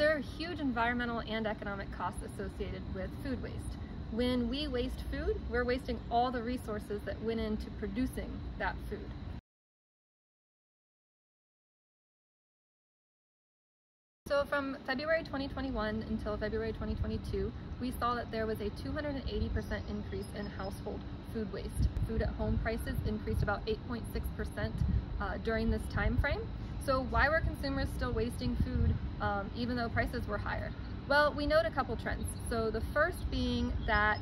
There are huge environmental and economic costs associated with food waste. When we waste food, we're wasting all the resources that went into producing that food. So from February 2021 until February 2022, we saw that there was a 280% increase in household food waste. Food at home prices increased about 8.6% uh, during this time frame. So why were consumers still wasting food um, even though prices were higher? Well, we note a couple trends. So the first being that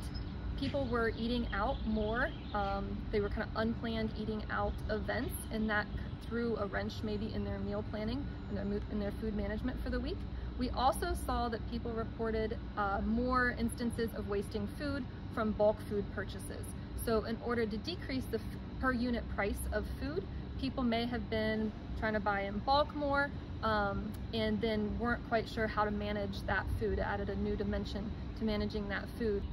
people were eating out more. Um, they were kind of unplanned eating out events and that threw a wrench maybe in their meal planning and their, in their food management for the week. We also saw that people reported uh, more instances of wasting food from bulk food purchases. So in order to decrease the per unit price of food, people may have been trying to buy in bulk more um, and then weren't quite sure how to manage that food. Added a new dimension to managing that food.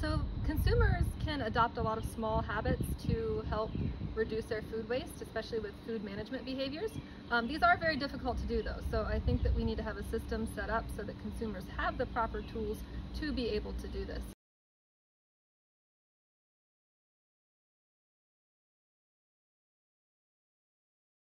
So consumers can adopt a lot of small habits to help reduce their food waste, especially with food management behaviors. Um, these are very difficult to do though, so I think that we need to have a system set up so that consumers have the proper tools to be able to do this.